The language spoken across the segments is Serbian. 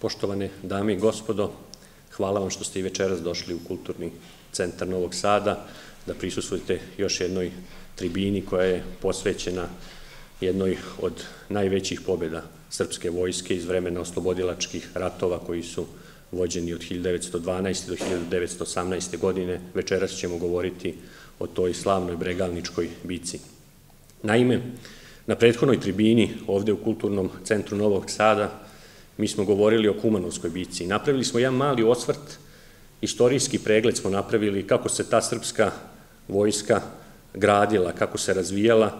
Poštovane dame i gospodo, hvala vam što ste i večeras došli u Kulturni centar Novog Sada, da prisustvujete još jednoj tribini koja je posvećena jednoj od najvećih pobjeda srpske vojske iz vremena oslobodilačkih ratova koji su vođeni od 1912. do 1918. godine. Večeras ćemo govoriti o toj slavnoj bregalničkoj bici. Naime, na prethodnoj tribini ovde u Kulturnom centru Novog Sada mi smo govorili o Kumanovskoj bici. Napravili smo jedan mali osvrt, istorijski pregled smo napravili kako se ta srpska vojska gradila, kako se razvijala,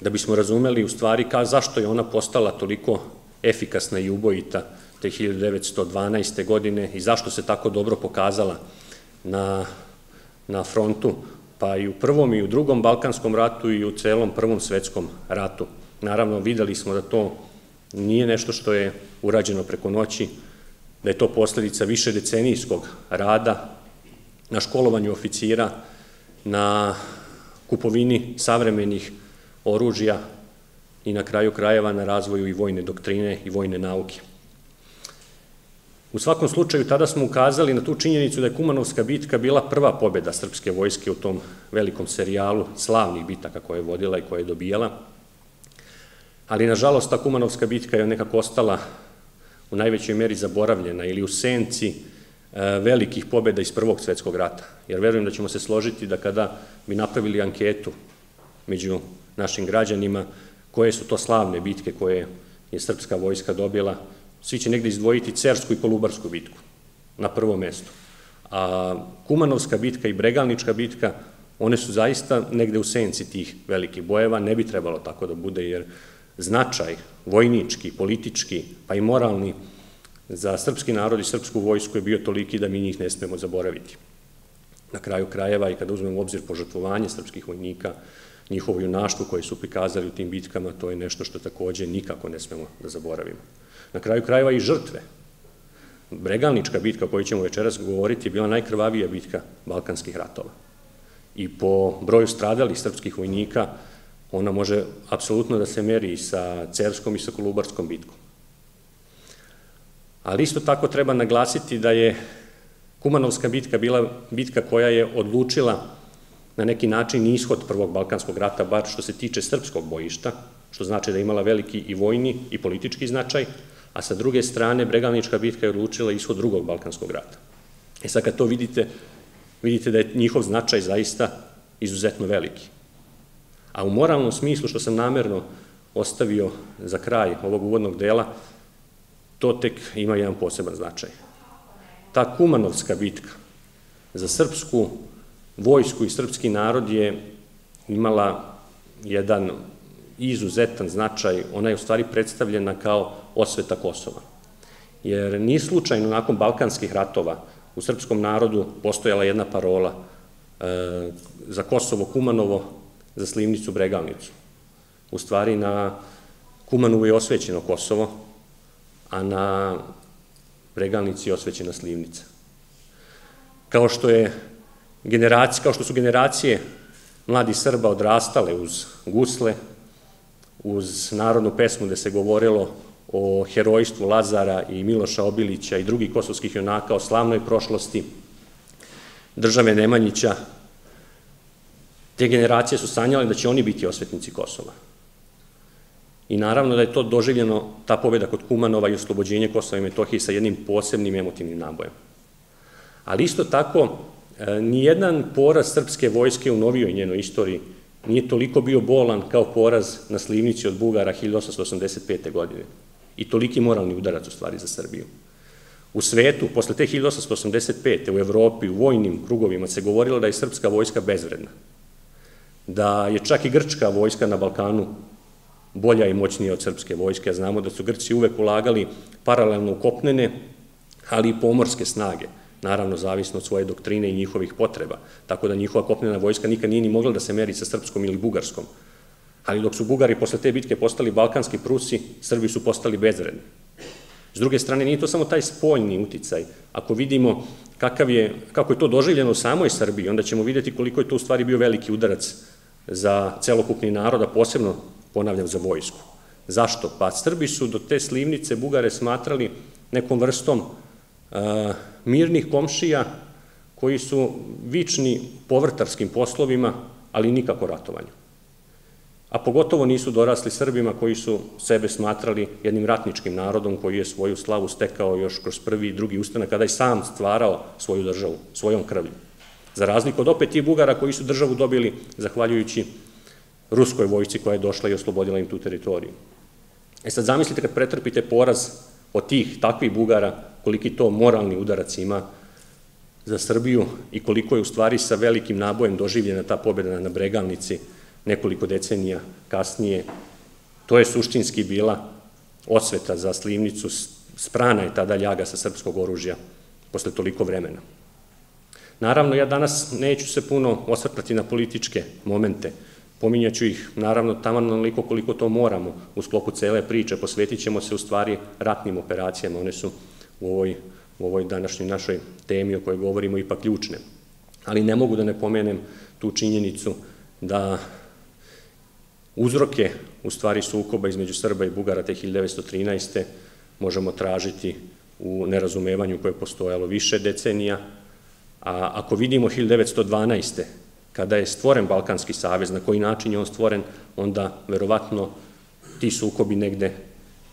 da bismo razumeli u stvari ka, zašto je ona postala toliko efikasna i ubojita te 1912. godine i zašto se tako dobro pokazala na, na frontu, pa i u prvom i u drugom Balkanskom ratu i u celom prvom svetskom ratu. Naravno, videli smo da to nije nešto što je urađeno preko noći, da je to posledica više decenijskog rada na školovanju oficira, na kupovini savremenih oružja i na kraju krajeva na razvoju i vojne doktrine i vojne nauke. U svakom slučaju, tada smo ukazali na tu činjenicu da je Kumanovska bitka bila prva pobjeda srpske vojske u tom velikom serijalu slavnih bitaka koje je vodila i koje je dobijala. Ali, nažalost, ta Kumanovska bitka je nekako ostala u najvećoj meri zaboravljena ili u senci e, velikih pobjeda iz Prvog svetskog rata. Jer verujem da ćemo se složiti da kada bi napravili anketu među našim građanima koje su to slavne bitke koje je srpska vojska dobila, svi će negde izdvojiti Cersku i Kolubarsku bitku na prvo mesto. A Kumanovska bitka i Bregalnička bitka, one su zaista negde u senci tih velikih bojeva, ne bi trebalo tako da bude, jer značaj vojnički, politički, pa i moralni za srpski narod i srpsku vojsku je bio toliki da mi njih ne smemo zaboraviti. Na kraju krajeva i kada uzmemo u obzir požrtvovanje srpskih vojnika, njihovo junaštvo koje su prikazali u tim bitkama, to je nešto što takođe nikako ne smemo da zaboravimo. Na kraju krajeva i žrtve. Bregalnička bitka o kojoj ćemo večeras govoriti je bila najkrvavija bitka Balkanskih ratova. I po broju stradalih srpskih vojnika ona može apsolutno da se meri sa Cerskom i sa Kolubarskom bitkom. Ali isto tako treba naglasiti da je Kumanovska bitka bila bitka koja je odlučila na neki način ishod Prvog Balkanskog rata, bar što se tiče srpskog bojišta, što znači da je imala veliki i vojni i politički značaj, a sa druge strane Bregalnička bitka je odlučila ishod drugog Balkanskog rata. E sad kad to vidite, vidite da je njihov značaj zaista izuzetno veliki. A u moralnom smislu, što sam namerno ostavio za kraj ovog uvodnog dela, to tek ima jedan poseban značaj. Ta Kumanovska bitka za srpsku vojsku i srpski narod je imala jedan izuzetan značaj, ona je u stvari predstavljena kao osveta Kosova. Jer nije slučajno nakon Balkanskih ratova u srpskom narodu postojala jedna parola e, za Kosovo Kumanovo, za Slivnicu Bregalnicu. U stvari na Kumanovu je osvećeno Kosovo, a na Bregalnici je osvećena Slivnica. Kao što je generacije, kao što su generacije mladi Srba odrastale uz gusle, uz narodnu pesmu gde se govorilo o herojstvu Lazara i Miloša Obilića i drugih kosovskih junaka, o slavnoj prošlosti države Nemanjića, te generacije su sanjale da će oni biti osvetnici Kosova. I naravno da je to doživljeno, ta pobjeda kod Kumanova i oslobođenje Kosova i Metohije sa jednim posebnim emotivnim nabojem. Ali isto tako, e, nijedan poraz srpske vojske u novijoj njenoj istoriji nije toliko bio bolan kao poraz na Slivnici od Bugara 1885. godine. I toliki moralni udarac u stvari za Srbiju. U svetu, posle te 1885. u Evropi, u vojnim krugovima se govorilo da je srpska vojska bezvredna. Da je čak i grčka vojska na Balkanu bolja i moćnija od srpske vojske. Znamo da su Grci uvek ulagali paralelno u kopnene, ali i pomorske snage naravno zavisno od svoje doktrine i njihovih potreba. Tako da njihova kopnena vojska nikad nije ni mogla da se meri sa srpskom ili bugarskom. Ali dok su Bugari posle te bitke postali balkanski Prusi, Srbi su postali bezredni. S druge strane, nije to samo taj spoljni uticaj. Ako vidimo kakav je, kako je to doživljeno u samoj Srbiji, onda ćemo videti koliko je to u stvari bio veliki udarac za celokupni narod, a posebno, ponavljam, za vojsku. Zašto? Pa Srbi su do te slivnice Bugare smatrali nekom vrstom uh, mirnih komšija koji su vični povrtarskim poslovima, ali nikako ratovanju. A pogotovo nisu dorasli Srbima koji su sebe smatrali jednim ratničkim narodom koji je svoju slavu stekao još kroz prvi i drugi ustanak kada je sam stvarao svoju državu, svojom krvlju. Za razliku od opet tih Bugara koji su državu dobili zahvaljujući ruskoj vojci koja je došla i oslobodila im tu teritoriju. E sad zamislite kad pretrpite poraz od tih takvih Bugara, koliki to moralni udarac ima za Srbiju i koliko je u stvari sa velikim nabojem doživljena ta pobjeda na Bregalnici nekoliko decenija kasnije. To je suštinski bila osveta za slivnicu, sprana je tada ljaga sa srpskog oružja posle toliko vremena. Naravno, ja danas neću se puno osvrtati na političke momente, Pominjaću ih, naravno, tamo naliko koliko to moramo u sklopu cele priče. Posvetit ćemo se u stvari ratnim operacijama. One su u ovoj, u ovoj današnjoj našoj temi o kojoj govorimo ipak ključne. Ali ne mogu da ne pomenem tu činjenicu da uzroke u stvari sukoba između Srba i Bugara te 1913. možemo tražiti u nerazumevanju koje je postojalo više decenija, a ako vidimo 1912 kada je stvoren Balkanski savez, na koji način je on stvoren, onda verovatno ti sukobi negde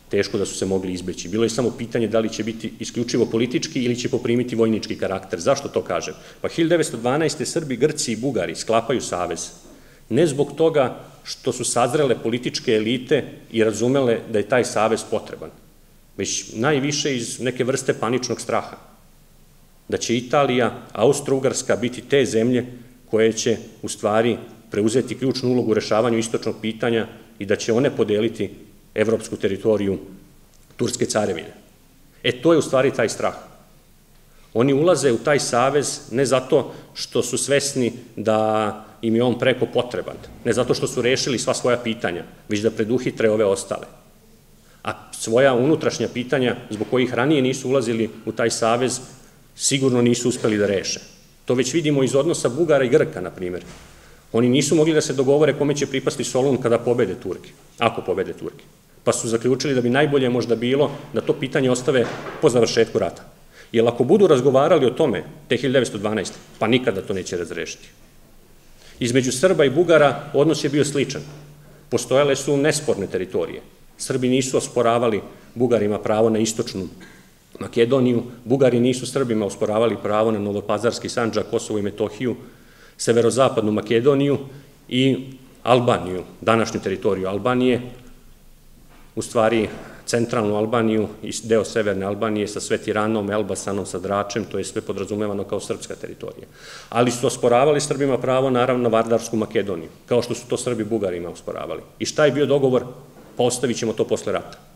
teško da su se mogli izbeći. Bilo je samo pitanje da li će biti isključivo politički ili će poprimiti vojnički karakter. Zašto to kažem? Pa 1912. Srbi, Grci i Bugari sklapaju savez. Ne zbog toga što su sazrele političke elite i razumele da je taj savez potreban, već najviše iz neke vrste paničnog straha. Da će Italija, Austro-Ugarska biti te zemlje koje će u stvari preuzeti ključnu ulogu u rešavanju istočnog pitanja i da će one podeliti evropsku teritoriju Turske carevine. E, to je u stvari taj strah. Oni ulaze u taj savez ne zato što su svesni da im je on preko potreban, ne zato što su rešili sva svoja pitanja, već da preduhitre ove ostale. A svoja unutrašnja pitanja, zbog kojih ranije nisu ulazili u taj savez, sigurno nisu uspeli da reše. To već vidimo iz odnosa Bugara i Grka, na primjer. Oni nisu mogli da se dogovore kome će pripasti Solun kada pobede Turke, ako pobede Turke. Pa su zaključili da bi najbolje možda bilo da to pitanje ostave po završetku rata. Jer ako budu razgovarali o tome, te 1912. pa nikada to neće razrešiti. Između Srba i Bugara odnos je bio sličan. Postojale su nesporne teritorije. Srbi nisu osporavali Bugarima pravo na istočnu Makedoniju, Bugari nisu Srbima usporavali pravo na Novopazarski Sanđak, Kosovo i Metohiju, severozapadnu Makedoniju i Albaniju, današnju teritoriju Albanije, u stvari centralnu Albaniju i deo severne Albanije sa sve Tiranom, Elbasanom, sa Dračem, to je sve podrazumevano kao srpska teritorija. Ali su osporavali Srbima pravo, naravno, na Vardarsku Makedoniju, kao što su to Srbi Bugarima osporavali. I šta je bio dogovor? Pa ostavit ćemo to posle rata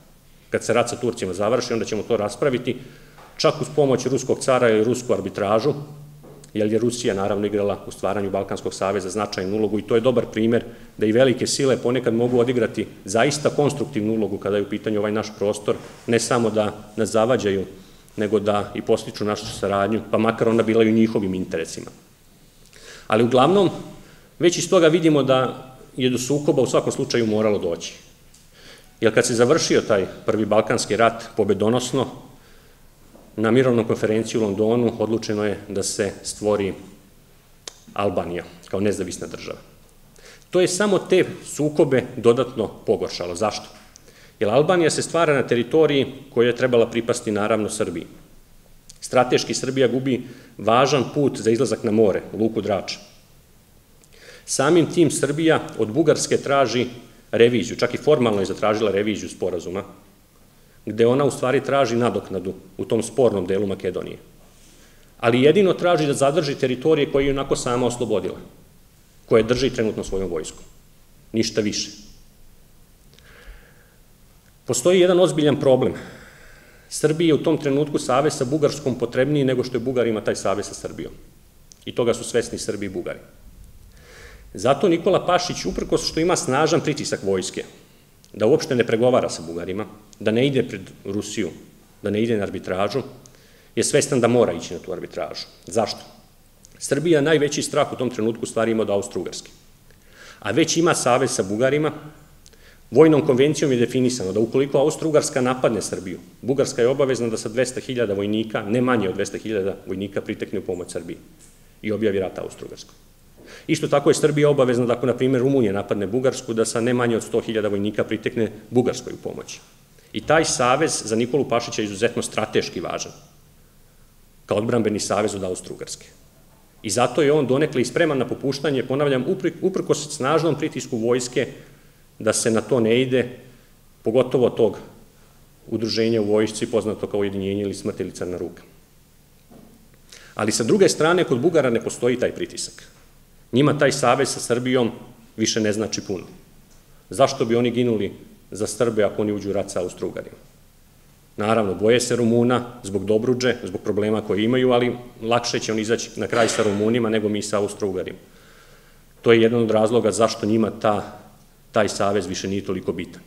kad se rat sa Turcima završi, onda ćemo to raspraviti, čak uz pomoć ruskog cara ili rusku arbitražu, jer je Rusija naravno igrala u stvaranju Balkanskog saveza značajnu ulogu i to je dobar primer da i velike sile ponekad mogu odigrati zaista konstruktivnu ulogu kada je u pitanju ovaj naš prostor, ne samo da nas zavađaju, nego da i postiču našu saradnju, pa makar ona bila i u njihovim interesima. Ali uglavnom, već iz toga vidimo da je do sukoba u svakom slučaju moralo doći. Jer kad se završio taj prvi Balkanski rat pobedonosno, na mirovnom konferenciji u Londonu odlučeno je da se stvori Albanija kao nezavisna država. To je samo te sukobe dodatno pogoršalo. Zašto? Jer Albanija se stvara na teritoriji koja je trebala pripasti naravno Srbiji. Strateški Srbija gubi važan put za izlazak na more, Luku Drača. Samim tim Srbija od Bugarske traži reviziju, čak i formalno je zatražila reviziju sporazuma, gde ona u stvari traži nadoknadu u tom spornom delu Makedonije. Ali jedino traži da zadrži teritorije koje je onako sama oslobodila, koje drži trenutno svojom vojskom. Ništa više. Postoji jedan ozbiljan problem. Srbiji je u tom trenutku savez sa Bugarskom potrebniji nego što je Bugarima taj savez sa Srbijom. I toga su svesni Srbi i Bugari. Zato Nikola Pašić, uprkos što ima snažan pritisak vojske, da uopšte ne pregovara sa Bugarima, da ne ide pred Rusiju, da ne ide na arbitražu, je svestan da mora ići na tu arbitražu. Zašto? Srbija najveći strah u tom trenutku stvari ima od Austro-Ugarske. A već ima savez sa Bugarima, Vojnom konvencijom je definisano da ukoliko Austro-Ugarska napadne Srbiju, Bugarska je obavezna da sa 200.000 vojnika, ne manje od 200.000 vojnika, pritekne u pomoć Srbiji i objavi rat Austro-Ugarskoj. Isto tako je Srbija obavezna da ako, na primjer, Rumunija napadne Bugarsku, da sa ne manje od 100.000 vojnika pritekne Bugarskoj u pomoć. I taj savez za Nikolu Pašića je izuzetno strateški važan, kao odbranbeni savez od Austro-Ugarske. I zato je on donekle i spreman na popuštanje, ponavljam, uprkos snažnom pritisku vojske da se na to ne ide, pogotovo tog udruženja u vojsci poznato kao ujedinjenje ili smrt ili crna ruka. Ali sa druge strane, kod Bugara ne postoji taj pritisak. Njima taj savez sa Srbijom više ne znači puno. Zašto bi oni ginuli za Srbe ako oni uđu u rat sa Austro-Ugarima? Naravno, boje se Rumuna zbog dobruđe, zbog problema koje imaju, ali lakše će oni izaći na kraj sa Rumunima nego mi sa Austro-Ugarima. To je jedan od razloga zašto njima ta, taj savez više nije toliko bitan.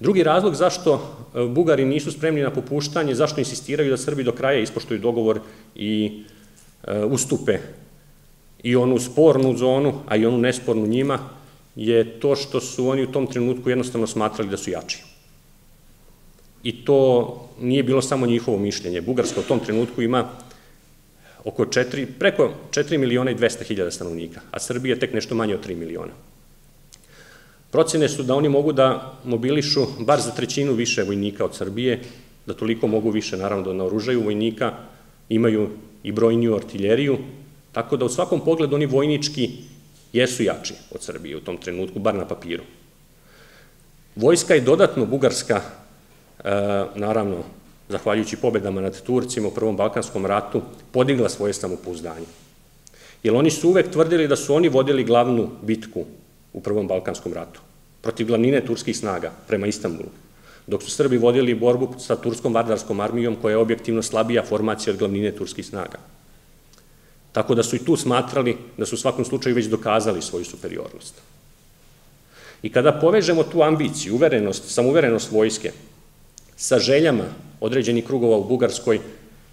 Drugi razlog zašto e, Bugari nisu spremni na popuštanje, zašto insistiraju da Srbi do kraja ispoštuju dogovor i e, ustupe i onu spornu zonu, a i onu nespornu njima, je to što su oni u tom trenutku jednostavno smatrali da su jači. I to nije bilo samo njihovo mišljenje. Bugarska u tom trenutku ima oko 4, preko 4 miliona i 200 hiljada stanovnika, a Srbija tek nešto manje od 3 miliona. Procene su da oni mogu da mobilišu bar za trećinu više vojnika od Srbije, da toliko mogu više, naravno, da naoružaju vojnika, imaju i brojniju artiljeriju, tako da u svakom pogledu oni vojnički jesu jači od Srbije u tom trenutku, bar na papiru. Vojska je dodatno bugarska, e, naravno, zahvaljujući pobedama nad Turcima u Prvom Balkanskom ratu, podigla svoje samopouzdanje. Jer oni su uvek tvrdili da su oni vodili glavnu bitku u Prvom Balkanskom ratu, protiv glavnine turskih snaga prema Istanbulu, dok su Srbi vodili borbu sa turskom vardarskom armijom koja je objektivno slabija formacija od glavnine turskih snaga. Tako da su i tu smatrali da su u svakom slučaju već dokazali svoju superiornost. I kada povežemo tu ambiciju, uverenost, samouverenost vojske sa željama određenih krugova u Bugarskoj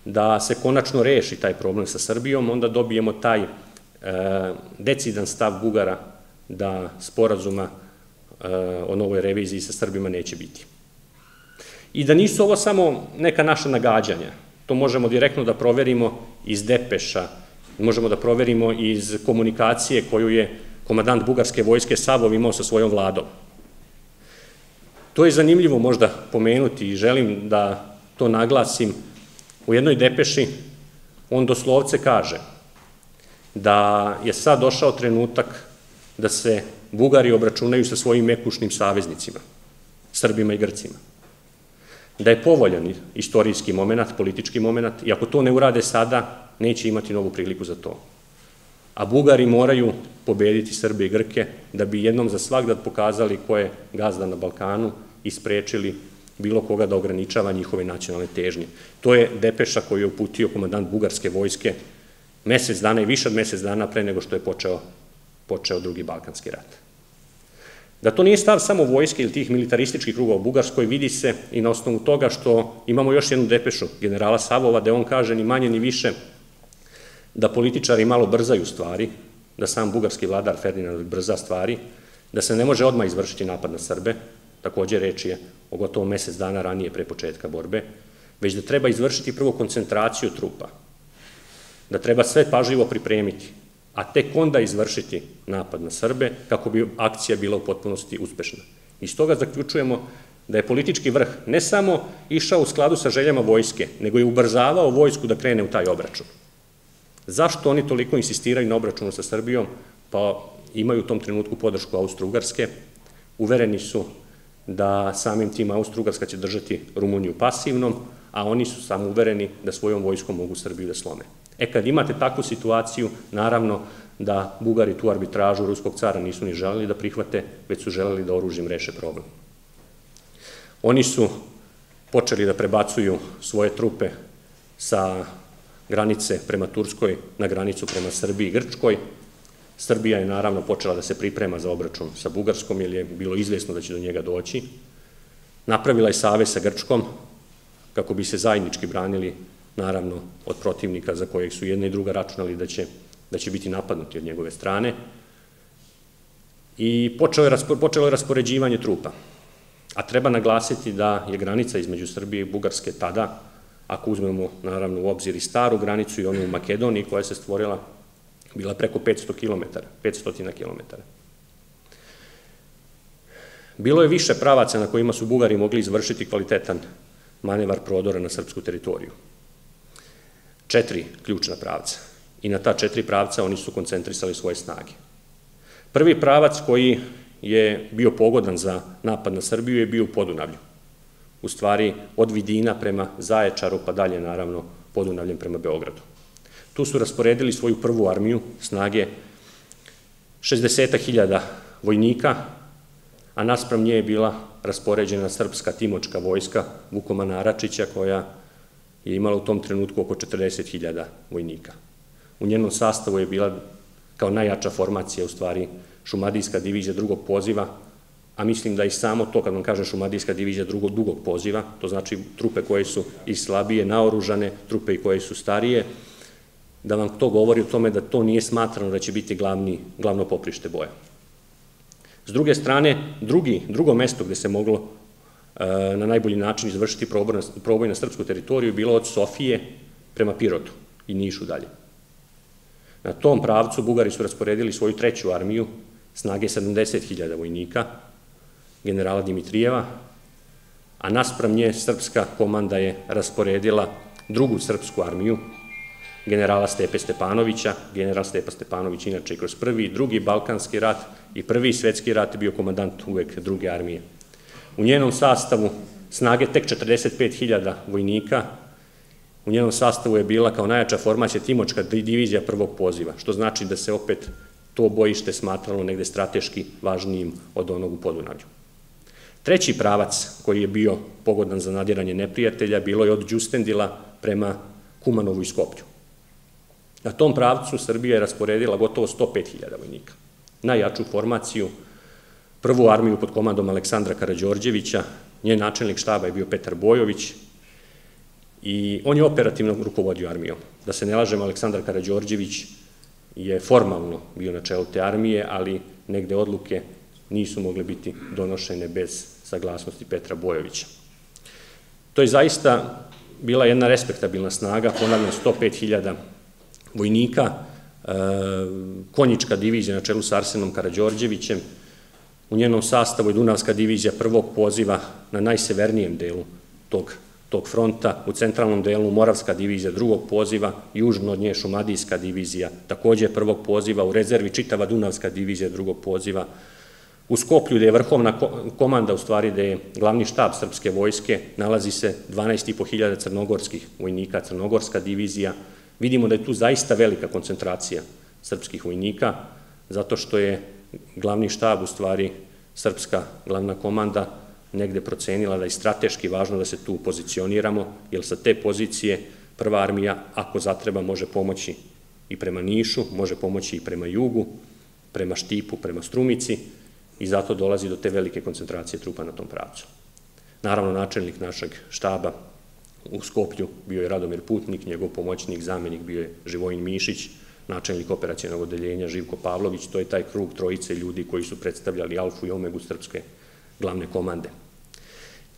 da se konačno reši taj problem sa Srbijom, onda dobijemo taj e, decidan stav Bugara da sporazuma e, o novoj reviziji sa Srbima neće biti. I da nisu ovo samo neka naša nagađanja, to možemo direktno da proverimo iz depeša, možemo da proverimo iz komunikacije koju je komadant Bugarske vojske Savov imao sa svojom vladom. To je zanimljivo možda pomenuti i želim da to naglasim. U jednoj depeši on doslovce kaže da je sad došao trenutak da se Bugari obračunaju sa svojim mekušnim saveznicima, Srbima i Grcima. Da je povoljan istorijski moment, politički moment, i ako to ne urade sada, neće imati novu priliku za to. A Bugari moraju pobediti Srbe i Grke da bi jednom za svakdad pokazali ko je gazda na Balkanu i sprečili bilo koga da ograničava njihove nacionalne težnje. To je depeša koju je uputio komandant Bugarske vojske mesec dana i više od mesec dana pre nego što je počeo, počeo drugi Balkanski rat. Da to nije stav samo vojske ili tih militarističkih krugova u Bugarskoj, vidi se i na osnovu toga što imamo još jednu depešu generala Savova, da on kaže ni manje ni više da političari malo brzaju stvari, da sam bugarski vladar Ferdinand brza stvari, da se ne može odmah izvršiti napad na Srbe, takođe reč je o gotovo mesec dana ranije pre početka borbe, već da treba izvršiti prvo koncentraciju trupa, da treba sve pažljivo pripremiti, a tek onda izvršiti napad na Srbe kako bi akcija bila u potpunosti uspešna. Iz toga zaključujemo da je politički vrh ne samo išao u skladu sa željama vojske, nego je ubrzavao vojsku da krene u taj obračun. Zašto oni toliko insistiraju na obračunu sa Srbijom? Pa imaju u tom trenutku podršku Austro-Ugarske, uvereni su da samim tim Austro-Ugarska će držati Rumuniju pasivnom, a oni su samo uvereni da svojom vojskom mogu Srbiju da slome. E kad imate takvu situaciju, naravno da Bugari tu arbitražu ruskog cara nisu ni želeli da prihvate, već su želeli da oružjem reše problem. Oni su počeli da prebacuju svoje trupe sa granice prema Turskoj na granicu prema Srbiji i Grčkoj. Srbija je naravno počela da se priprema za obračun sa Bugarskom, jer je bilo izvesno da će do njega doći. Napravila je save sa Grčkom, kako bi se zajednički branili, naravno, od protivnika za kojeg su jedna i druga računali da će, da će biti napadnuti od njegove strane. I počelo je, počelo je raspoređivanje trupa. A treba naglasiti da je granica između Srbije i Bugarske tada, ako uzmemo naravno u obzir i staru granicu i onu u Makedoniji koja se stvorila, bila preko 500 km, 500 km. Bilo je više pravaca na kojima su Bugari mogli izvršiti kvalitetan manevar prodora na srpsku teritoriju. Četiri ključna pravca. I na ta četiri pravca oni su koncentrisali svoje snage. Prvi pravac koji je bio pogodan za napad na Srbiju je bio u Podunavlju. U stvari od Vidina prema Zaječaru pa dalje naravno Podunavljem prema Beogradu. Tu su rasporedili svoju prvu armiju, snage 60.000 vojnika, a naspram nje je bila raspoređena srpska timočka vojska Vukoma Naračića koja je imala u tom trenutku oko 40.000 vojnika. U njenom sastavu je bila kao najjača formacija u stvari šumadijska divizija drugog poziva, a mislim da i samo to, kad vam kažem šumadijska divizija drugog dugog poziva, to znači trupe koje su i slabije naoružane, trupe i koje su starije, da vam to govori o tome da to nije smatrano da će biti glavni, glavno poprište boja. S druge strane, drugi, drugo mesto gde se moglo e, na najbolji način izvršiti proboj na srpsku teritoriju bilo od Sofije prema Pirotu i Nišu dalje. Na tom pravcu Bugari su rasporedili svoju treću armiju, snage 70.000 vojnika, generala Dimitrijeva, a naspram nje srpska komanda je rasporedila drugu srpsku armiju, generala Stepe Stepanovića. General Stepa Stepanović inače kroz prvi i drugi Balkanski rat i prvi svetski rat bio komandant uvek druge armije. U njenom sastavu snage tek 45.000 vojnika, u njenom sastavu je bila kao najjača formacija Timočka divizija prvog poziva, što znači da se opet to bojište smatralo negde strateški važnijim od onog u Podunavlju. Treći pravac koji je bio pogodan za nadiranje neprijatelja bilo je od Đustendila prema Kumanovu i Skoplju. Na tom pravcu Srbija je rasporedila gotovo 105.000 vojnika. Najjaču formaciju, prvu armiju pod komandom Aleksandra Karadžorđevića, njen načelnik štaba je bio Petar Bojović i on je operativno rukovodio armijom. Da se ne lažemo, Aleksandar Karadžorđević je formalno bio na čelu te armije, ali negde odluke nisu mogle biti donošene bez saglasnosti Petra Bojovića. To je zaista bila jedna respektabilna snaga, ponavljam 105.000 vojnika, e, konjička divizija na čelu sa Arsenom Karadžorđevićem, u njenom sastavu je Dunavska divizija prvog poziva na najsevernijem delu tog, tog fronta, u centralnom delu Moravska divizija drugog poziva, južno od nje Šumadijska divizija, takođe prvog poziva, u rezervi čitava Dunavska divizija drugog poziva, u Skoplju, gde je vrhovna komanda, u stvari gde je glavni štab srpske vojske, nalazi se 12.500 crnogorskih vojnika, crnogorska divizija, Vidimo da je tu zaista velika koncentracija srpskih vojnika, zato što je glavni štab, u stvari srpska glavna komanda, negde procenila da je strateški važno da se tu pozicioniramo, jer sa te pozicije prva armija, ako zatreba, može pomoći i prema Nišu, može pomoći i prema jugu, prema Štipu, prema Strumici i zato dolazi do te velike koncentracije trupa na tom pravcu. Naravno, načelnik našeg štaba U Skoplju bio je Radomir Putnik, njegov pomoćnik, zamenik bio je Živojin Mišić, načelnik operacijenog odeljenja Živko Pavlović, to je taj krug trojice ljudi koji su predstavljali Alfu i Omegu srpske glavne komande.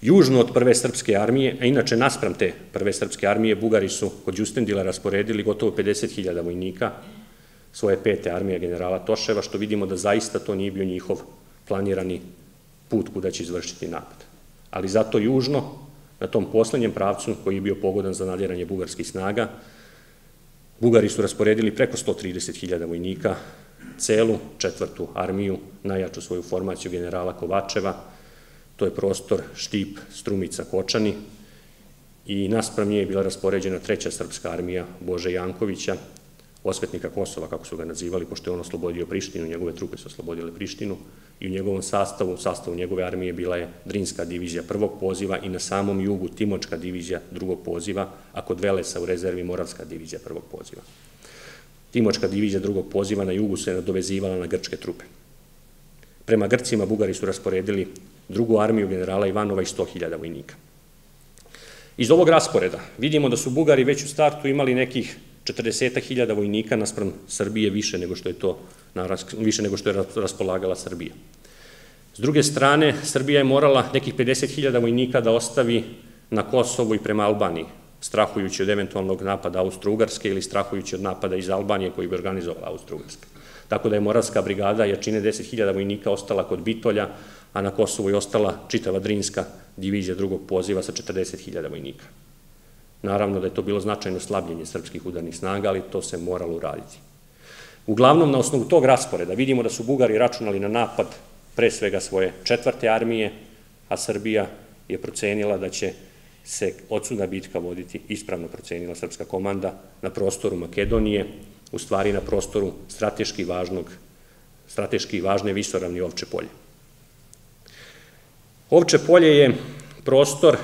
Južno od prve srpske armije, a inače naspram te prve srpske armije, Bugari su kod Đustendila rasporedili gotovo 50.000 vojnika svoje pete armije generala Toševa, što vidimo da zaista to nije bio njihov planirani put kuda će izvršiti napad. Ali zato južno, na tom poslednjem pravcu koji je bio pogodan za nadjeranje bugarskih snaga. Bugari su rasporedili preko 130.000 vojnika, celu četvrtu armiju, najjaču svoju formaciju generala Kovačeva, to je prostor Štip, Strumica, Kočani i naspram nje je bila raspoređena treća srpska armija Bože Jankovića, osvetnika Kosova, kako su ga nazivali, pošto je on oslobodio Prištinu, njegove trupe su oslobodile Prištinu i u njegovom sastavu, sastavu njegove armije bila je Drinska divizija prvog poziva i na samom jugu Timočka divizija drugog poziva, a kod Velesa u rezervi Moravska divizija prvog poziva. Timočka divizija drugog poziva na jugu se nadovezivala na grčke trupe. Prema Grcima Bugari su rasporedili drugu armiju generala Ivanova i 100.000 vojnika. Iz ovog rasporeda vidimo da su Bugari već u startu imali nekih 40.000 vojnika naspram Srbije više nego što je to više nego što je raspolagala Srbija. S druge strane, Srbija je morala nekih 50.000 vojnika da ostavi na Kosovu i prema Albaniji, strahujući od eventualnog napada Austro-Ugarske ili strahujući od napada iz Albanije koji bi organizovala Austro-Ugarska. Tako da je Moravska brigada jačine 10.000 vojnika ostala kod Bitolja, a na Kosovu je ostala čitava Drinska divizija drugog poziva sa 40.000 vojnika. Naravno da je to bilo značajno slabljenje srpskih udarnih snaga, ali to se moralo uraditi. Uglavnom, na osnovu tog rasporeda vidimo da su Bugari računali na napad pre svega svoje četvrte armije, a Srbija je procenila da će se odsudna bitka voditi, ispravno procenila srpska komanda, na prostoru Makedonije, u stvari na prostoru strateški važnog, strateški važne visoravni Ovče polje. Ovče polje je prostor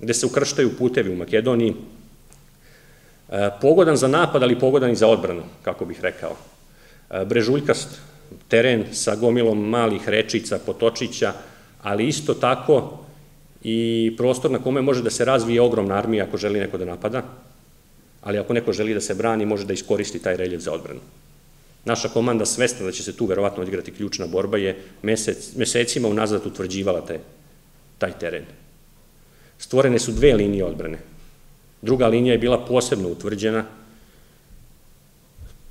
gde se ukrštaju putevi u Makedoniji, e, pogodan za napad, ali pogodan i za odbranu, kako bih rekao. E, brežuljkast teren sa gomilom malih rečica, potočića, ali isto tako i prostor na kome može da se razvije ogromna armija ako želi neko da napada, ali ako neko želi da se brani, može da iskoristi taj reljef za odbranu. Naša komanda svesna da će se tu verovatno odigrati ključna borba je mesec, mesecima unazad utvrđivala taj teren. Stvorene su dve linije odbrane. Druga linija je bila posebno utvrđena,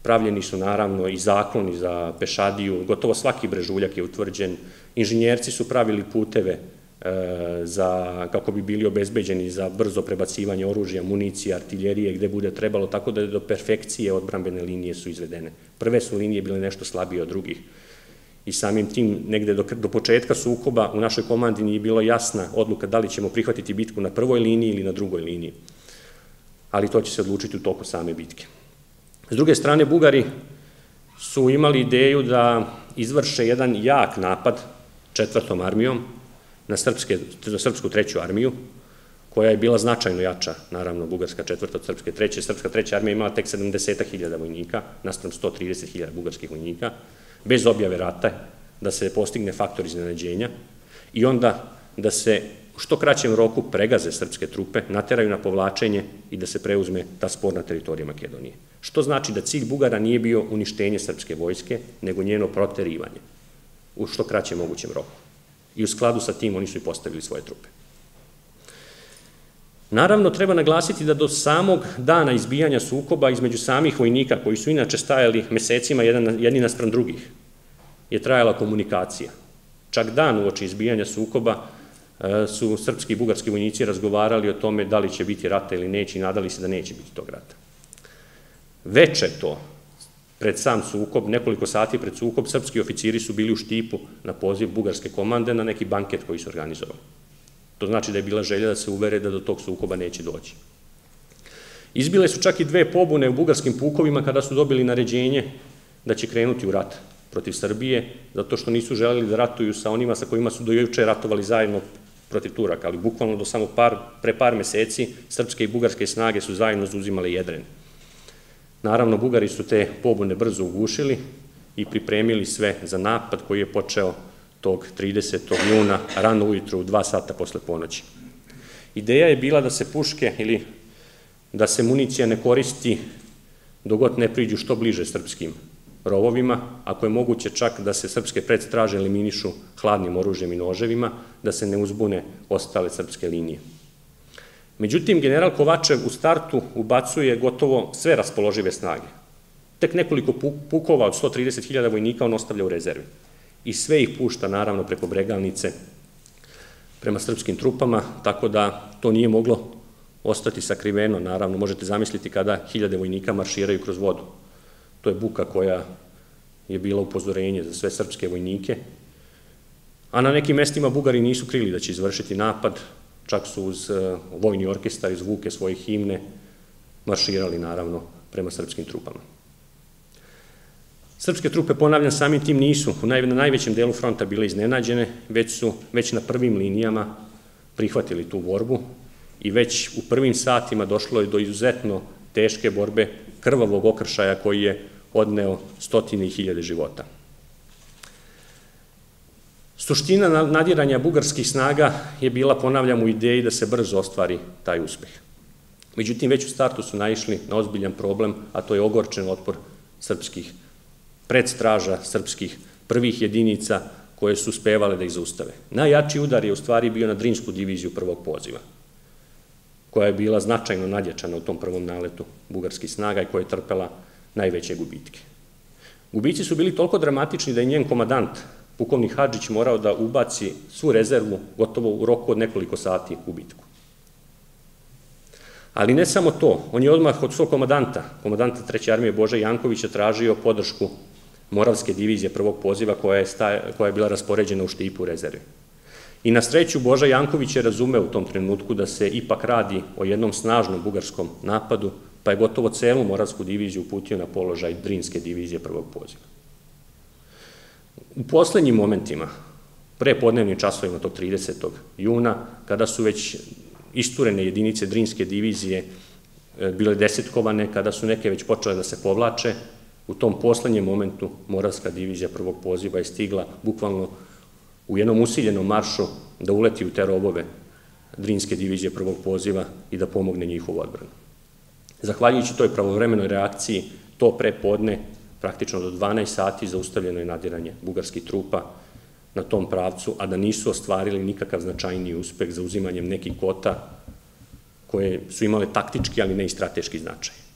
pravljeni su naravno i zakloni za pešadiju, gotovo svaki brežuljak je utvrđen, inženjerci su pravili puteve e, za, kako bi bili obezbeđeni za brzo prebacivanje oružja, municije, artiljerije, gde bude trebalo, tako da do perfekcije odbrambene linije su izvedene. Prve su linije bile nešto slabije od drugih i samim tim negde do, do početka sukoba u našoj komandi nije bilo jasna odluka da li ćemo prihvatiti bitku na prvoj liniji ili na drugoj liniji. Ali to će se odlučiti u toku same bitke. S druge strane, Bugari su imali ideju da izvrše jedan jak napad četvrtom armijom na, srpske, na srpsku treću armiju, koja je bila značajno jača, naravno, bugarska četvrta od srpske treće. Srpska treća armija imala tek 70.000 vojnika, nastrom 130.000 bugarskih vojnika, bez objave rata, da se postigne faktor iznenađenja i onda da se u što kraćem roku pregaze srpske trupe, nateraju na povlačenje i da se preuzme ta sporna teritorija Makedonije. Što znači da cilj Bugara nije bio uništenje srpske vojske, nego njeno proterivanje u što kraćem mogućem roku. I u skladu sa tim oni su i postavili svoje trupe. Naravno, treba naglasiti da do samog dana izbijanja sukoba između samih vojnika, koji su inače stajali mesecima jedan, jedni naspram drugih, je trajala komunikacija. Čak dan uoči izbijanja sukoba e, su srpski i bugarski vojnici razgovarali o tome da li će biti rata ili neće i nadali se da neće biti tog rata. Veče to, pred sam sukob, nekoliko sati pred sukob, srpski oficiri su bili u štipu na poziv bugarske komande na neki banket koji su organizovali. To znači da je bila želja da se uvere da do tog sukoba neće doći. Izbile su čak i dve pobune u bugarskim pukovima kada su dobili naređenje da će krenuti u rat protiv Srbije, zato što nisu želeli da ratuju sa onima sa kojima su dojuče ratovali zajedno protiv Turaka, ali bukvalno do samo par, pre par meseci srpske i bugarske snage su zajedno zauzimale Jedren. Naravno, Bugari su te pobune brzo ugušili i pripremili sve za napad koji je počeo tog 30. juna, rano ujutru, u dva sata posle ponoći. Ideja je bila da se puške ili da se municija ne koristi dogod ne priđu što bliže srpskim rovovima, ako je moguće čak da se srpske predstraže eliminišu hladnim oružjem i noževima, da se ne uzbune ostale srpske linije. Međutim, general Kovačev u startu ubacuje gotovo sve raspoložive snage. Tek nekoliko pukova od 130.000 vojnika on ostavlja u rezervi i sve ih pušta naravno preko bregalnice prema srpskim trupama, tako da to nije moglo ostati sakriveno, naravno, možete zamisliti kada hiljade vojnika marširaju kroz vodu. To je buka koja je bila upozorenje za sve srpske vojnike, a na nekim mestima Bugari nisu krili da će izvršiti napad, čak su uz e, vojni orkestar i zvuke svojih himne marširali, naravno, prema srpskim trupama. Srpske trupe, ponavljam, samim tim nisu u na najvećem delu fronta bile iznenađene, već su već na prvim linijama prihvatili tu borbu i već u prvim satima došlo je do izuzetno teške borbe, krvavog okršaja koji je odneo stotine i hiljade života. Suština nadiranja bugarskih snaga je bila, ponavljam, u ideji da se brzo ostvari taj uspeh. Međutim, već u startu su naišli na ozbiljan problem, a to je ogorčen otpor srpskih predstraža, srpskih prvih jedinica koje su uspevale da ih zaustave. Najjači udar je u stvari bio na Drinsku diviziju prvog poziva, koja je bila značajno nadjačana u tom prvom naletu bugarskih snaga i koja je trpela najveće gubitke. Gubici su bili toliko dramatični da je njen komadant, pukovnik Hadžić, morao da ubaci svu rezervu gotovo u roku od nekoliko sati u bitku. Ali ne samo to, on je odmah od svog komadanta, komadanta Treće armije Boža Jankovića, tražio podršku Moravske divizije prvog poziva koja je, koja je bila raspoređena u štipu rezervi. I na sreću Boža Janković je razumeo u tom trenutku da se ipak radi o jednom snažnom bugarskom napadu, pa je gotovo celu Moravsku diviziju uputio na položaj Drinske divizije prvog poziva. U poslednjim momentima, pre podnevnim časovima tog 30. juna, kada su već isturene jedinice Drinske divizije e, bile desetkovane, kada su neke već počele da se povlače, u tom poslednjem momentu Moravska divizija prvog poziva je stigla bukvalno u jednom usiljenom maršu da uleti u te robove Drinske divizije prvog poziva i da pomogne njihovu odbranu. Zahvaljujući toj pravovremenoj reakciji, to pre podne, praktično do 12 sati, zaustavljeno je nadiranje bugarskih trupa na tom pravcu, a da nisu ostvarili nikakav značajniji uspeh za uzimanjem nekih kota koje su imale taktički, ali ne i strateški značaj.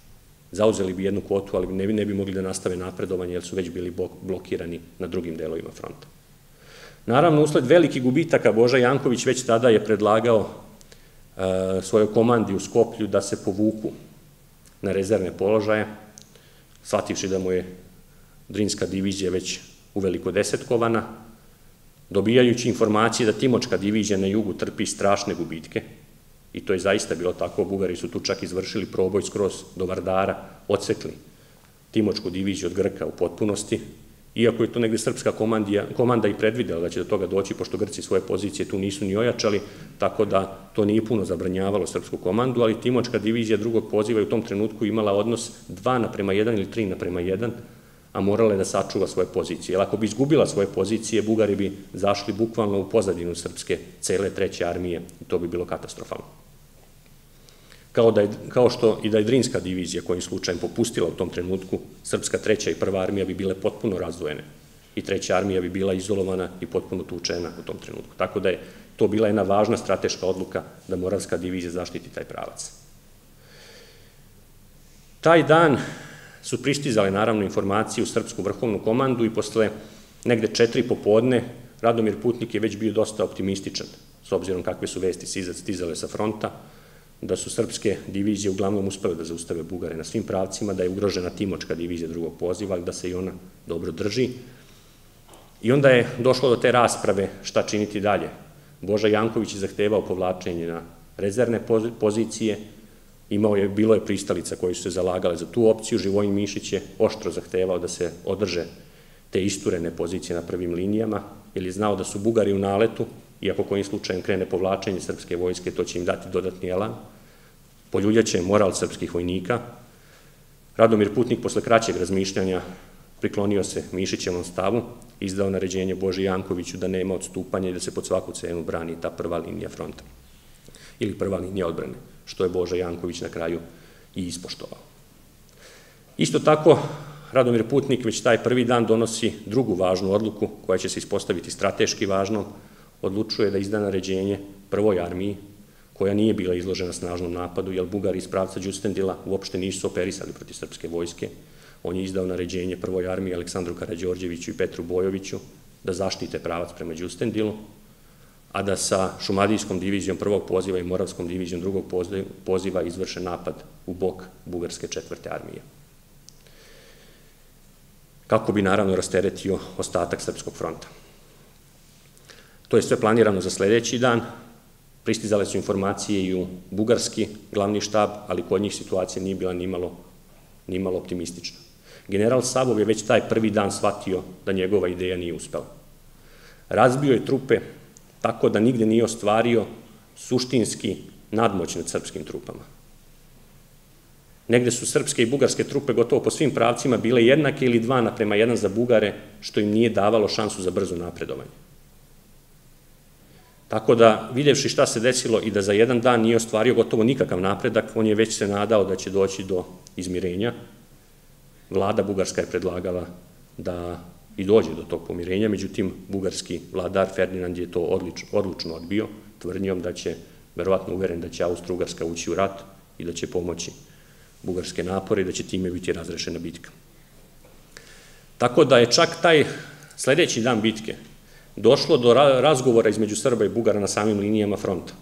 Zauzeli bi jednu kvotu, ali ne bi, ne bi mogli da nastave napredovanje, jer su već bili blokirani na drugim delovima fronta. Naravno, usled velikih gubitaka, Boža Janković već tada je predlagao e, svojoj komandi u Skoplju da se povuku na rezervne položaje, shvativši da mu je Drinska divizija već uveliko desetkovana, dobijajući informacije da Timočka divizija na jugu trpi strašne gubitke, i to je zaista bilo tako, Bugari su tu čak izvršili proboj skroz do Vardara, odsekli Timočku diviziju od Grka u potpunosti, iako je to negde srpska komandija, komanda i predvidela da će do toga doći, pošto Grci svoje pozicije tu nisu ni ojačali, tako da to nije puno zabranjavalo srpsku komandu, ali Timočka divizija drugog poziva je u tom trenutku imala odnos 2 naprema 1 ili 3 naprema 1, a morala je da sačuva svoje pozicije. Ako bi izgubila svoje pozicije, Bugari bi zašli bukvalno u pozadinu srpske cele treće armije i to bi bilo katastrofalno. Kao, da je, kao što i da je Drinska divizija kojim slučajem popustila u tom trenutku, srpska treća i prva armija bi bile potpuno razdvojene i treća armija bi bila izolovana i potpuno tučena u tom trenutku. Tako da je to bila jedna važna strateška odluka da Moravska divizija zaštiti taj pravac. Taj dan su pristizale naravno informacije u Srpsku vrhovnu komandu i posle negde četiri popodne Radomir Putnik je već bio dosta optimističan s obzirom kakve su vesti stizale sa fronta, da su srpske divizije uglavnom uspele da zaustave Bugare na svim pravcima, da je ugrožena Timočka divizija drugog poziva, da se i ona dobro drži. I onda je došlo do te rasprave šta činiti dalje. Boža Janković je zahtevao povlačenje na rezervne pozicije, imao je, bilo je pristalica koji su se zalagale za tu opciju, Živojin Mišić je oštro zahtevao da se održe te isturene pozicije na prvim linijama, jer je znao da su Bugari u naletu, iako kojim slučajem krene povlačenje srpske vojske, to će im dati dodatni elan, poljuljaće moral srpskih vojnika. Radomir Putnik posle kraćeg razmišljanja priklonio se Mišićevom stavu, izdao naređenje Boži Jankoviću da nema odstupanja i da se pod svaku cenu brani ta prva linija fronta ili prva linija odbrane što je Boža Janković na kraju i ispoštovao. Isto tako, Radomir Putnik već taj prvi dan donosi drugu važnu odluku koja će se ispostaviti strateški važnom, odlučuje da izda naređenje prvoj armiji koja nije bila izložena snažnom napadu, jer Bugari iz pravca Đustendila uopšte nisu operisali proti srpske vojske. On je izdao naređenje prvoj armiji Aleksandru Karadžorđeviću i Petru Bojoviću da zaštite pravac prema Đustendilu, a da sa Šumadijskom divizijom prvog poziva i Moravskom divizijom drugog poziva izvrše napad u bok Bugarske četvrte armije. Kako bi naravno rasteretio ostatak Srpskog fronta. To je sve planirano za sledeći dan. Pristizale su informacije i u bugarski glavni štab, ali kod njih situacija nije bila nimalo, nimalo optimistična. General Savov je već taj prvi dan shvatio da njegova ideja nije uspela. Razbio je trupe tako da nigde nije ostvario suštinski nadmoć nad srpskim trupama. Negde su srpske i bugarske trupe gotovo po svim pravcima bile jednake ili dva naprema jedan za Bugare, što im nije davalo šansu za brzo napredovanje. Tako da, vidjevši šta se desilo i da za jedan dan nije ostvario gotovo nikakav napredak, on je već se nadao da će doći do izmirenja. Vlada Bugarska je predlagala da i dođe do tog pomirenja, međutim, bugarski vladar Ferdinand je to odlučno odbio, tvrdnjom da će, verovatno uveren da će Austro-Ugarska ući u rat i da će pomoći bugarske napore i da će time biti razrešena bitka. Tako da je čak taj sledeći dan bitke došlo do razgovora između Srba i Bugara na samim linijama fronta.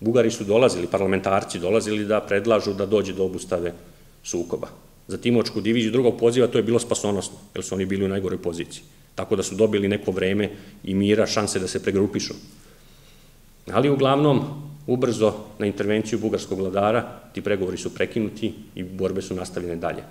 Bugari su dolazili, parlamentarci dolazili da predlažu da dođe do obustave sukoba. Za Timočku diviziju drugog poziva to je bilo spasonosno, jer su oni bili u najgoroj poziciji. Tako da su dobili neko vreme i mira, šanse da se pregrupišu. Ali uglavnom, ubrzo na intervenciju bugarskog vladara, ti pregovori su prekinuti i borbe su nastavljene dalje.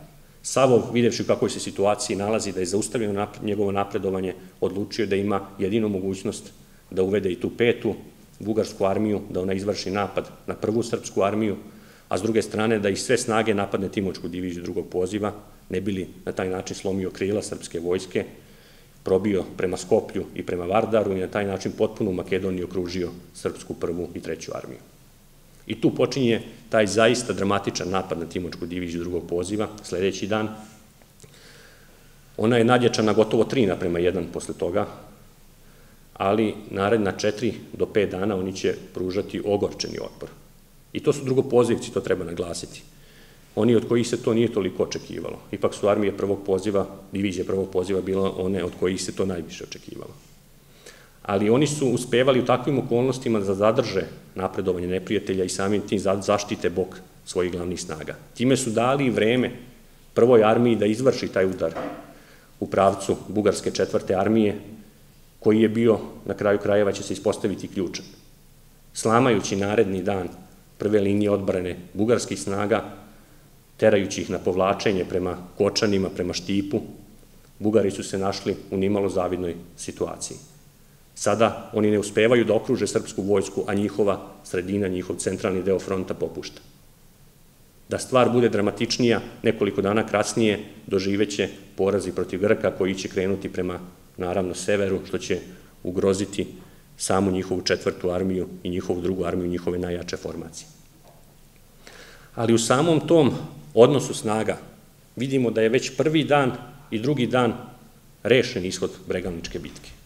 Savov, videvši u kakvoj se situaciji nalazi, da je zaustavio njegovo napredovanje, odlučio da ima jedinu mogućnost da uvede i tu petu bugarsku armiju, da ona izvrši napad na prvu srpsku armiju, a s druge strane da i sve snage napadne Timočku diviziju drugog poziva, ne bili na taj način slomio krila srpske vojske, probio prema Skoplju i prema Vardaru i na taj način potpuno u Makedoniji okružio srpsku prvu i treću armiju. I tu počinje taj zaista dramatičan napad na Timočku diviziju drugog poziva, sledeći dan. Ona je nadječana gotovo 3 naprema 1 posle toga, ali naredna 4 do 5 dana oni će pružati ogorčeni otpor. I to su drugopozivci, to treba naglasiti. Oni od kojih se to nije toliko očekivalo. Ipak su armije prvog poziva, divizije prvog poziva bila one od kojih se to najviše očekivalo ali oni su uspevali u takvim okolnostima da zadrže napredovanje neprijatelja i samim tim zaštite bok svojih glavnih snaga. Time su dali vreme prvoj armiji da izvrši taj udar u pravcu Bugarske četvrte armije, koji je bio, na kraju krajeva će se ispostaviti ključan. Slamajući naredni dan prve linije odbrane bugarskih snaga, terajući ih na povlačenje prema Kočanima, prema Štipu, Bugari su se našli u nimalo zavidnoj situaciji. Sada oni ne uspevaju da okruže srpsku vojsku, a njihova sredina, njihov centralni deo fronta popušta. Da stvar bude dramatičnija, nekoliko dana kasnije doživeće porazi protiv Grka koji će krenuti prema, naravno, severu, što će ugroziti samu njihovu četvrtu armiju i njihovu drugu armiju, njihove najjače formacije. Ali u samom tom odnosu snaga vidimo da je već prvi dan i drugi dan rešen ishod Bregalničke bitke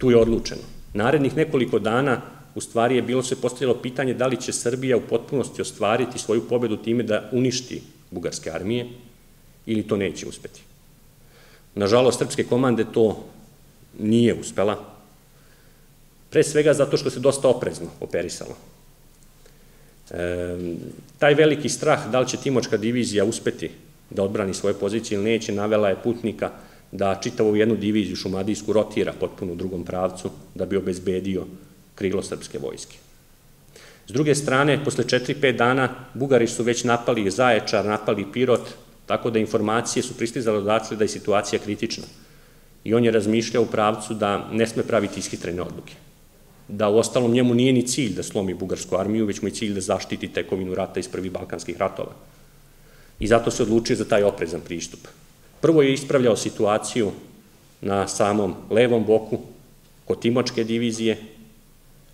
tu je odlučeno. Narednih nekoliko dana u stvari je bilo se postavljalo pitanje da li će Srbija u potpunosti ostvariti svoju pobedu time da uništi bugarske armije ili to neće uspeti. Nažalost, srpske komande to nije uspela, pre svega zato što se dosta oprezno operisalo. E, taj veliki strah da li će Timočka divizija uspeti da odbrani svoje pozicije ili neće, navela je putnika da čitavu jednu diviziju šumadijsku rotira potpuno u drugom pravcu da bi obezbedio krilo srpske vojske. S druge strane, posle 4-5 dana, Bugari su već napali Zaječar, napali Pirot, tako da informacije su pristizale odatle da je situacija kritična. I on je razmišljao u pravcu da ne sme praviti ishitrene odluke. Da u ostalom njemu nije ni cilj da slomi bugarsku armiju, već mu je cilj da zaštiti tekovinu rata iz prvih balkanskih ratova. I zato se odlučio za taj oprezan pristup. Prvo je ispravljao situaciju na samom levom boku kod Timočke divizije,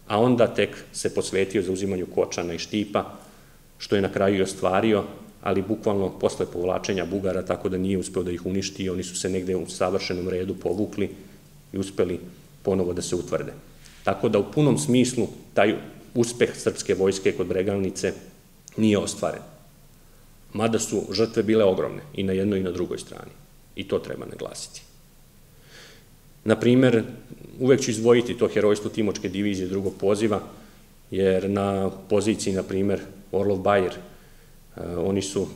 a onda tek se posvetio za uzimanju Kočana i Štipa, što je na kraju i ostvario, ali bukvalno posle povlačenja Bugara, tako da nije uspeo da ih uništi i oni su se negde u savršenom redu povukli i uspeli ponovo da se utvrde. Tako da u punom smislu taj uspeh srpske vojske kod Bregalnice nije ostvaren mada su žrtve bile ogromne i na jednoj i na drugoj strani. I to treba naglasiti. Na primer, uvek ću izdvojiti to herojstvo Timočke divizije drugog poziva, jer na poziciji, na primer, Orlov Bajer, eh, oni su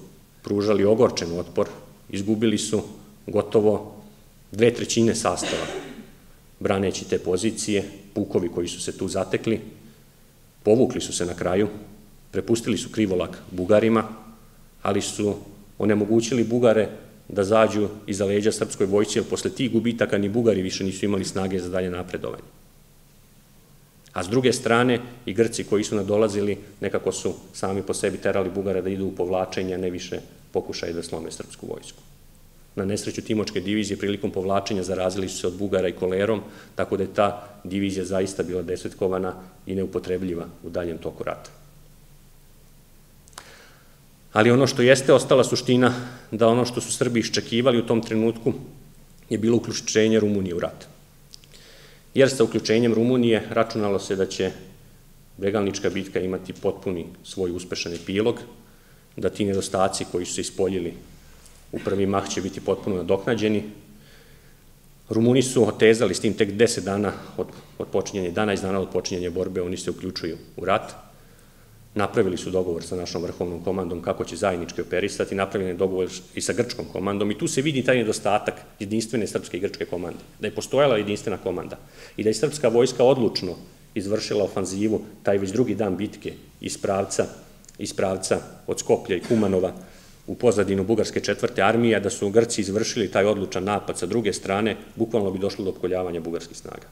pružali ogorčen otpor, izgubili su gotovo dve trećine sastava braneći te pozicije, pukovi koji su se tu zatekli, povukli su se na kraju, prepustili su krivolak Bugarima, ali su onemogućili Bugare da zađu iza leđa srpskoj vojci, jer posle tih gubitaka ni Bugari više nisu imali snage za dalje napredovanje. A s druge strane, i Grci koji su nadolazili, nekako su sami po sebi terali Bugare da idu u povlačenje, ne više pokušaju da slome srpsku vojsku. Na nesreću Timočke divizije prilikom povlačenja zarazili su se od Bugara i kolerom, tako da je ta divizija zaista bila desetkovana i neupotrebljiva u daljem toku rata. Ali ono što jeste ostala suština, da ono što su Srbi iščekivali u tom trenutku je bilo uključenje Rumunije u rat. Jer sa uključenjem Rumunije računalo se da će Bregalnička bitka imati potpuni svoj uspešan epilog, da ti nedostaci koji su se ispoljili u prvi mah će biti potpuno nadoknađeni. Rumuni su otezali s tim tek 10 dana od, od počinjanja, dana iz dana od počinjanja borbe, oni se uključuju u rat. Napravili su dogovor sa našom vrhovnom komandom kako će zajednički operisati, napravljen je dogovor i sa grčkom komandom i tu se vidi taj nedostatak jedinstvene srpske i grčke komande. Da je postojala jedinstvena komanda i da je srpska vojska odlučno izvršila ofanzivu taj već drugi dan bitke iz pravca, iz pravca od Skoplja i Kumanova u pozadinu Bugarske četvrte armije, da su Grci izvršili taj odlučan napad sa druge strane, bukvalno bi došlo do opkoljavanja bugarskih snaga.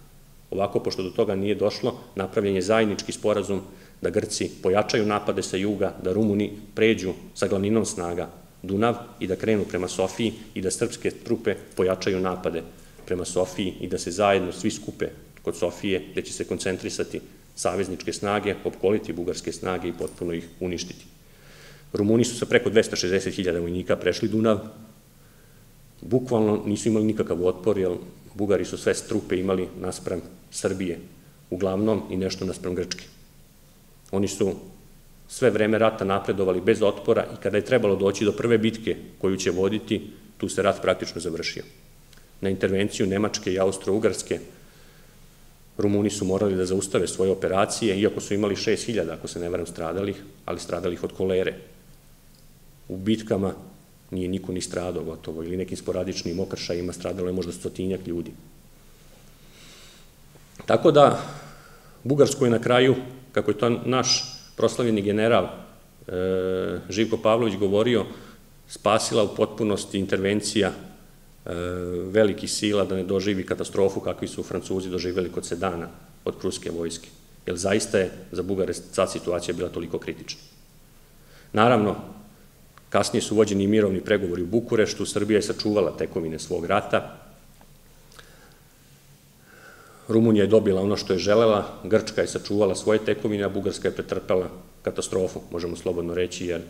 Ovako, pošto do toga nije došlo, napravljen je zajednički sporazum da Grci pojačaju napade sa juga, da Rumuni pređu sa glavninom snaga Dunav i da krenu prema Sofiji i da srpske trupe pojačaju napade prema Sofiji i da se zajedno svi skupe kod Sofije, gde će se koncentrisati savezničke snage, opkoliti bugarske snage i potpuno ih uništiti. Rumuni su sa preko 260.000 vojnika prešli Dunav, bukvalno nisu imali nikakav otpor, jer Bugari su sve strupe imali naspram Srbije, uglavnom i nešto naspram Grčke. Oni su sve vreme rata napredovali bez otpora i kada je trebalo doći do prve bitke koju će voditi, tu se rat praktično završio. Na intervenciju Nemačke i Austro-Ugarske Rumuni su morali da zaustave svoje operacije, iako su imali 6000, ako se ne varam, stradalih, ali stradalih od kolere. U bitkama nije niko ni stradao gotovo, ili nekim sporadičnim okršajima stradalo je možda stotinjak ljudi. Tako da, Bugarsko je na kraju, kako je to naš proslavljeni general e, Živko Pavlović govorio, spasila u potpunosti intervencija E, velikih sila da ne doživi katastrofu kakvi su Francuzi doživjeli kod Sedana od pruske vojske. Jer zaista je za Bugare sad situacija bila toliko kritična. Naravno, kasnije su vođeni mirovni pregovori u Bukureštu, Srbija je sačuvala tekovine svog rata, Rumunija je dobila ono što je želela, Grčka je sačuvala svoje tekovine, a Bugarska je pretrpela katastrofu, možemo slobodno reći, jer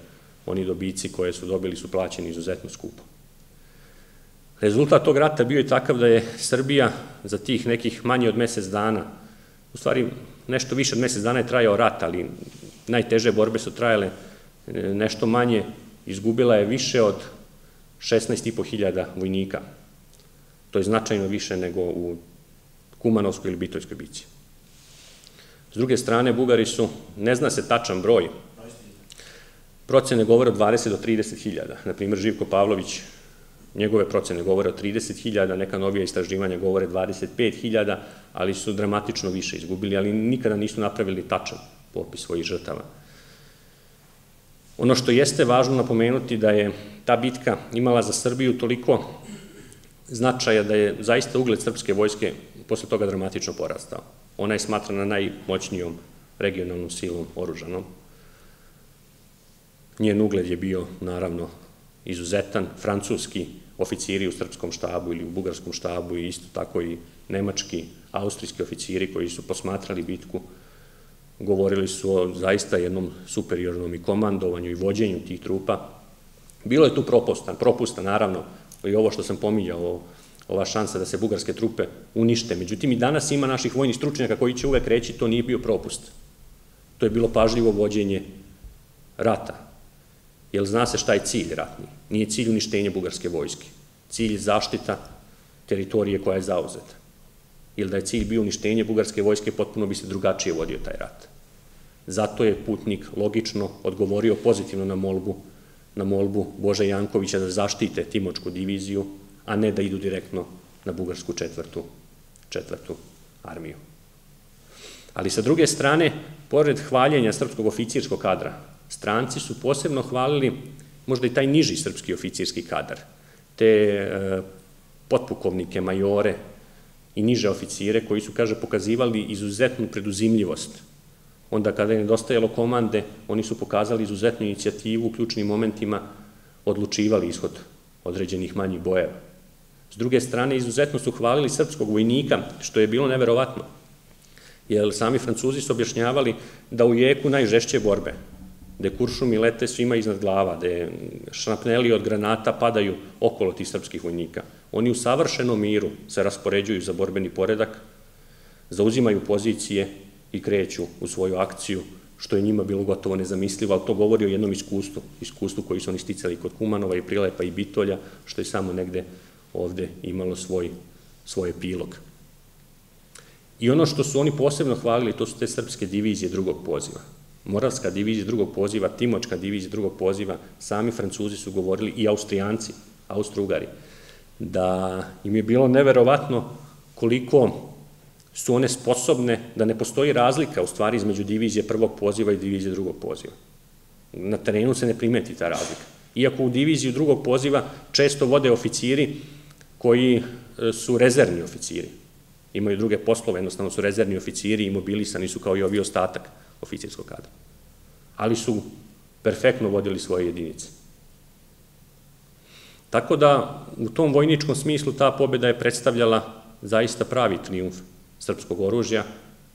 oni dobici koje su dobili su plaćeni izuzetno skupo. Rezultat tog rata bio je takav da je Srbija za tih nekih manje od mesec dana, u stvari nešto više od mesec dana je trajao rat, ali najteže borbe su trajale e, nešto manje, izgubila je više od 16.500 vojnika. To je značajno više nego u Kumanovskoj ili Bitojskoj bici. S druge strane, Bugari su, ne zna se tačan broj, procene govore o 20 do 30 hiljada. Naprimjer, Živko Pavlović Njegove procene govore o 30.000, neka novija istraživanja govore 25.000, ali su dramatično više izgubili, ali nikada nisu napravili tačan popis svojih žrtava. Ono što jeste važno napomenuti da je ta bitka imala za Srbiju toliko značaja da je zaista ugled srpske vojske posle toga dramatično porastao. Ona je smatrana najmoćnijom regionalnom silom oružanom. Njen ugled je bio, naravno, izuzetan, francuski oficiri u srpskom štabu ili u bugarskom štabu i isto tako i nemački, austrijski oficiri koji su posmatrali bitku, govorili su o zaista jednom superiornom i komandovanju i vođenju tih trupa. Bilo je tu propusta, propusta naravno, i ovo što sam pominjao, ova šansa da se bugarske trupe unište. Međutim, i danas ima naših vojnih stručnjaka koji će uvek reći to nije bio propust. To je bilo pažljivo vođenje rata, Jer zna se šta je cilj ratni. Nije cilj uništenje bugarske vojske. Cilj zaštita teritorije koja je zauzeta. Ili da je cilj bio uništenje bugarske vojske, potpuno bi se drugačije vodio taj rat. Zato je putnik logično odgovorio pozitivno na molbu, na molbu Boža Jankovića da zaštite Timočku diviziju, a ne da idu direktno na bugarsku četvrtu, četvrtu armiju. Ali sa druge strane, pored hvaljenja srpskog oficirskog kadra, Stranci su posebno hvalili možda i taj niži srpski oficirski kadar, te e, potpukovnike, majore i niže oficire koji su, kaže, pokazivali izuzetnu preduzimljivost. Onda kada je nedostajalo komande, oni su pokazali izuzetnu inicijativu u ključnim momentima, odlučivali ishod određenih manjih bojeva. S druge strane, izuzetno su hvalili srpskog vojnika, što je bilo neverovatno, jer sami Francuzi su objašnjavali da u jeku najžešće borbe, gde kuršumi lete svima iznad glava, gde šnapneli od granata padaju okolo tih srpskih vojnika. Oni u savršenom miru se raspoređuju za borbeni poredak, zauzimaju pozicije i kreću u svoju akciju, što je njima bilo gotovo nezamislivo, ali to govori o jednom iskustvu, iskustvu koji su oni sticali kod Kumanova i Prilepa i Bitolja, što je samo negde ovde imalo svoj, svoj epilog. I ono što su oni posebno hvalili, to su te srpske divizije drugog poziva. Moravska divizija drugog poziva, Timočka divizija drugog poziva, sami Francuzi su govorili i Austrijanci, Austro-Ugari, da im je bilo neverovatno koliko su one sposobne da ne postoji razlika u stvari između divizije prvog poziva i divizije drugog poziva. Na terenu se ne primeti ta razlika. Iako u diviziju drugog poziva često vode oficiri koji e, su rezervni oficiri. Imaju druge poslove, jednostavno su rezervni oficiri i mobilisani su kao i ovi ostatak oficirskog kadra. Ali su perfektno vodili svoje jedinice. Tako da, u tom vojničkom smislu ta pobeda je predstavljala zaista pravi triumf srpskog oružja,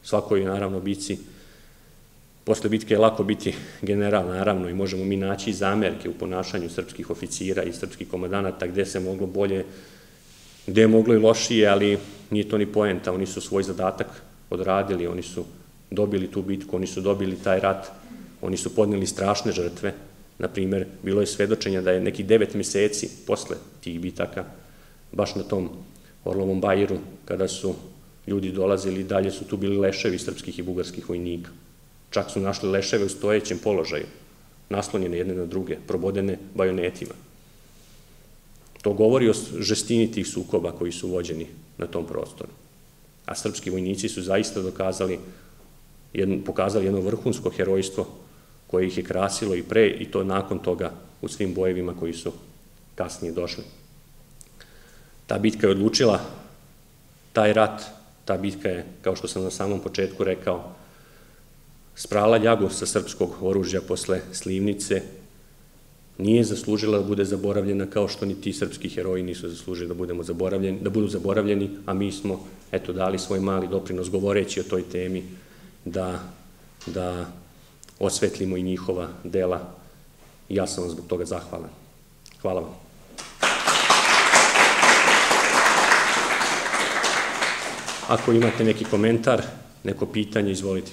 svakoj naravno bici. Posle bitke je lako biti general, naravno, i možemo mi naći zamerke u ponašanju srpskih oficira i srpskih komadanata gde se moglo bolje, gde je moglo i lošije, ali nije to ni poenta, oni su svoj zadatak odradili, oni su dobili tu bitku, oni su dobili taj rat, oni su podneli strašne žrtve, na primer, bilo je svedočenja da je neki devet meseci posle tih bitaka, baš na tom Orlovom bajiru, kada su ljudi dolazili, dalje su tu bili leševi srpskih i bugarskih vojnika. Čak su našli leševe u stojećem položaju, naslonjene jedne na druge, probodene bajonetima. To govori o žestini tih sukoba koji su vođeni na tom prostoru. A srpski vojnici su zaista dokazali, pokazali jedno vrhunsko herojstvo koje ih je krasilo i pre i to nakon toga u svim bojevima koji su kasnije došli. Ta bitka je odlučila taj rat Ta bitka je, kao što sam na samom početku rekao, sprala ljagu sa srpskog oružja posle Slivnice, nije zaslužila da bude zaboravljena kao što ni ti srpski heroji nisu zaslužili da, budemo zaboravljeni, da budu zaboravljeni, a mi smo eto, dali svoj mali doprinos govoreći o toj temi da, da osvetlimo i njihova dela ja sam vam zbog toga zahvalan. Hvala vam. Ako imate neki komentar, neko pitanje, izvolite.